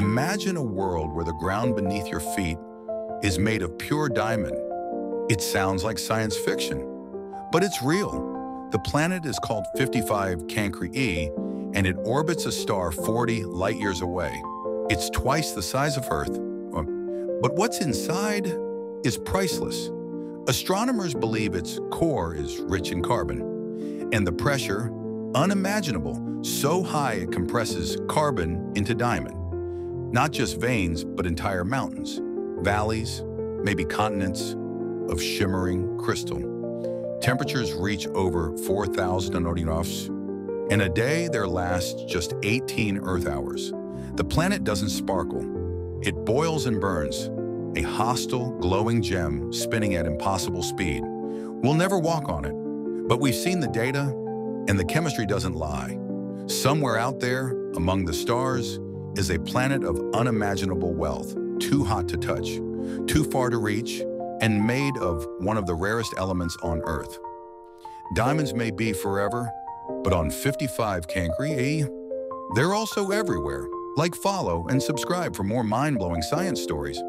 Imagine a world where the ground beneath your feet is made of pure diamond. It sounds like science fiction, but it's real. The planet is called 55 Cancri E, and it orbits a star 40 light years away. It's twice the size of Earth. Um, but what's inside is priceless. Astronomers believe its core is rich in carbon, and the pressure, unimaginable, so high it compresses carbon into diamond. Not just veins, but entire mountains, valleys, maybe continents of shimmering crystal. Temperatures reach over 4,000 Anodinovs. In a day, there lasts just 18 Earth hours. The planet doesn't sparkle. It boils and burns, a hostile, glowing gem spinning at impossible speed. We'll never walk on it, but we've seen the data, and the chemistry doesn't lie. Somewhere out there, among the stars, is a planet of unimaginable wealth, too hot to touch, too far to reach, and made of one of the rarest elements on Earth. Diamonds may be forever, but on 55 Cancri they're also everywhere. Like, follow, and subscribe for more mind-blowing science stories.